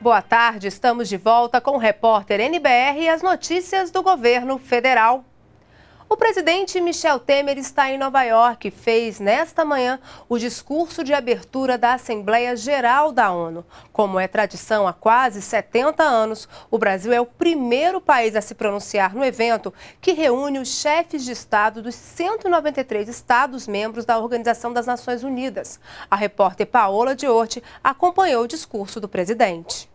Boa tarde, estamos de volta com o repórter NBR e as notícias do governo federal. O presidente Michel Temer está em Nova York e fez nesta manhã o discurso de abertura da Assembleia Geral da ONU. Como é tradição há quase 70 anos, o Brasil é o primeiro país a se pronunciar no evento que reúne os chefes de Estado dos 193 Estados-membros da Organização das Nações Unidas. A repórter Paola Diorti acompanhou o discurso do presidente.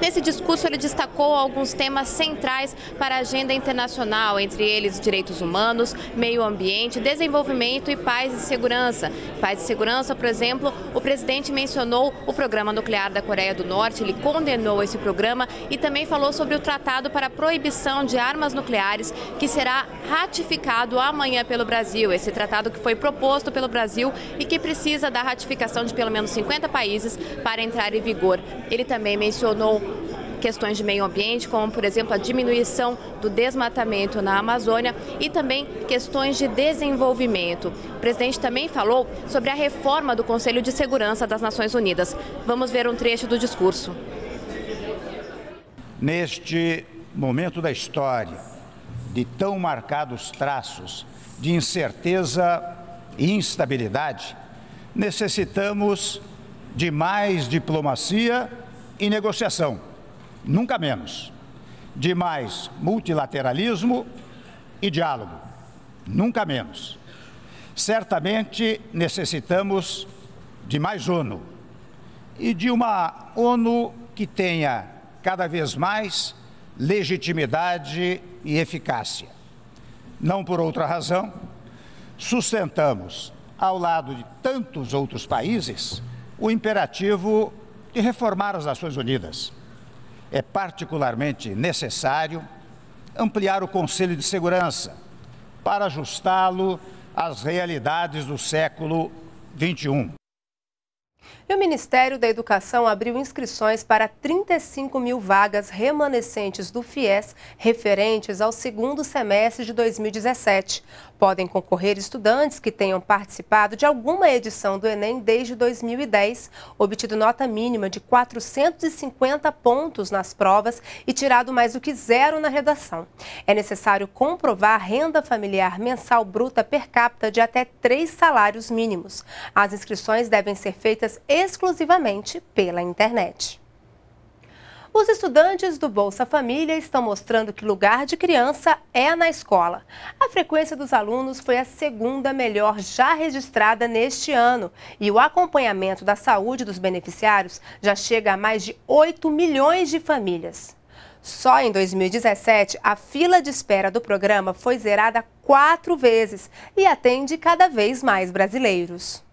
Nesse discurso, ele destacou alguns temas centrais para a agenda internacional, entre eles direitos humanos, meio ambiente, desenvolvimento e paz e segurança. Paz e segurança, por exemplo, o presidente mencionou o programa nuclear da Coreia do Norte, ele condenou esse programa e também falou sobre o tratado para a proibição de armas nucleares, que será ratificado amanhã pelo Brasil. Esse tratado que foi proposto pelo Brasil e que precisa da ratificação de pelo menos 50 países para entrar em vigor. Ele também mencionou questões de meio ambiente, como por exemplo a diminuição do desmatamento na Amazônia e também questões de desenvolvimento. O presidente também falou sobre a reforma do Conselho de Segurança das Nações Unidas. Vamos ver um trecho do discurso. Neste momento da história, de tão marcados traços de incerteza e instabilidade, necessitamos de mais diplomacia e negociação nunca menos, de mais multilateralismo e diálogo, nunca menos. Certamente necessitamos de mais ONU e de uma ONU que tenha cada vez mais legitimidade e eficácia. Não por outra razão, sustentamos, ao lado de tantos outros países, o imperativo de reformar as Nações Unidas é particularmente necessário ampliar o Conselho de Segurança para ajustá-lo às realidades do século XXI. E o Ministério da Educação abriu inscrições para 35 mil vagas remanescentes do FIES referentes ao segundo semestre de 2017. Podem concorrer estudantes que tenham participado de alguma edição do Enem desde 2010, obtido nota mínima de 450 pontos nas provas e tirado mais do que zero na redação. É necessário comprovar renda familiar mensal bruta per capita de até três salários mínimos. As inscrições devem ser feitas exclusivamente pela internet. Os estudantes do Bolsa Família estão mostrando que lugar de criança é na escola. A frequência dos alunos foi a segunda melhor já registrada neste ano e o acompanhamento da saúde dos beneficiários já chega a mais de 8 milhões de famílias. Só em 2017, a fila de espera do programa foi zerada quatro vezes e atende cada vez mais brasileiros.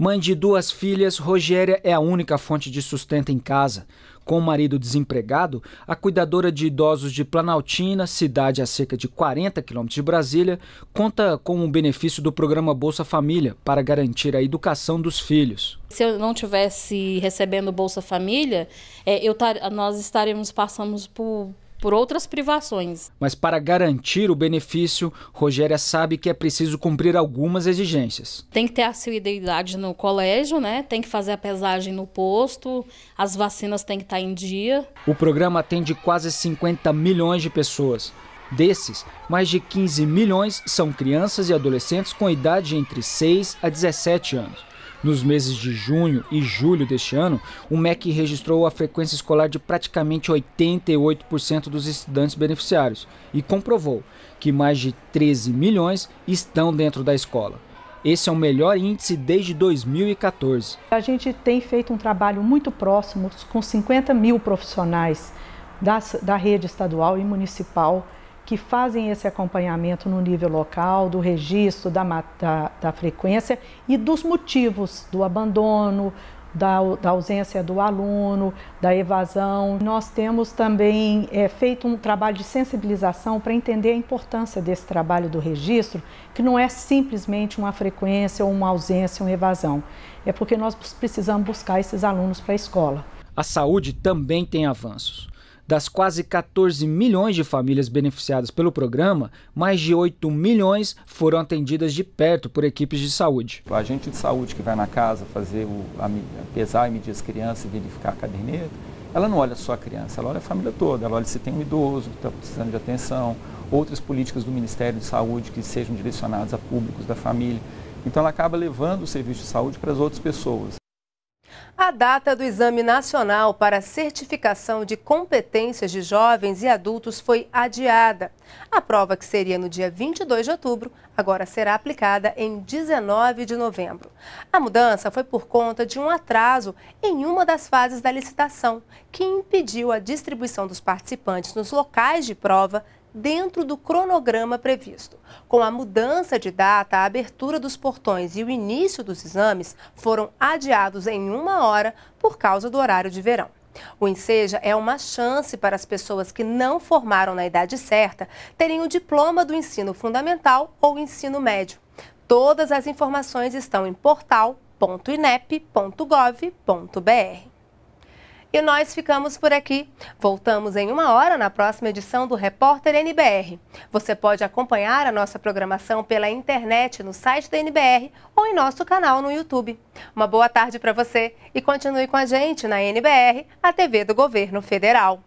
Mãe de duas filhas, Rogéria é a única fonte de sustento em casa. Com o marido desempregado, a cuidadora de idosos de Planaltina, cidade a cerca de 40 quilômetros de Brasília, conta com o benefício do programa Bolsa Família para garantir a educação dos filhos. Se eu não tivesse recebendo Bolsa Família, é, eu tar, nós estaríamos passando por por outras privações. Mas para garantir o benefício, Rogéria sabe que é preciso cumprir algumas exigências. Tem que ter a assiduidade no colégio, né? Tem que fazer a pesagem no posto, as vacinas têm que estar em dia. O programa atende quase 50 milhões de pessoas. Desses, mais de 15 milhões são crianças e adolescentes com idade entre 6 a 17 anos. Nos meses de junho e julho deste ano, o MEC registrou a frequência escolar de praticamente 88% dos estudantes beneficiários e comprovou que mais de 13 milhões estão dentro da escola. Esse é o melhor índice desde 2014. A gente tem feito um trabalho muito próximo com 50 mil profissionais da, da rede estadual e municipal que fazem esse acompanhamento no nível local, do registro, da, da, da frequência e dos motivos do abandono, da, da, ausência do aluno, da evasão. Nós temos também é, feito um trabalho de sensibilização para entender a importância desse trabalho do registro, que não é simplesmente uma frequência ou uma ausência, uma evasão. É porque nós precisamos buscar esses alunos para a escola. A saúde também tem avanços. Das quase 14 milhões de famílias beneficiadas pelo programa, mais de 8 milhões foram atendidas de perto por equipes de saúde. O agente de saúde que vai na casa fazer o, a, pesar e medir as crianças e verificar a caderneta, ela não olha só a criança, ela olha a família toda, ela olha se tem um idoso que está precisando de atenção, outras políticas do Ministério de Saúde que sejam direcionadas a públicos da família. Então ela acaba levando o serviço de saúde para as outras pessoas. A data do Exame Nacional para Certificação de Competências de Jovens e Adultos foi adiada. A prova, que seria no dia 22 de outubro, agora será aplicada em 19 de novembro. A mudança foi por conta de um atraso em uma das fases da licitação, que impediu a distribuição dos participantes nos locais de prova dentro do cronograma previsto. Com a mudança de data, a abertura dos portões e o início dos exames foram adiados em uma hora por causa do horário de verão. O Enseja é uma chance para as pessoas que não formaram na idade certa terem o diploma do ensino fundamental ou ensino médio. Todas as informações estão em portal.inep.gov.br. E nós ficamos por aqui. Voltamos em uma hora na próxima edição do Repórter NBR. Você pode acompanhar a nossa programação pela internet no site da NBR ou em nosso canal no YouTube. Uma boa tarde para você e continue com a gente na NBR, a TV do Governo Federal.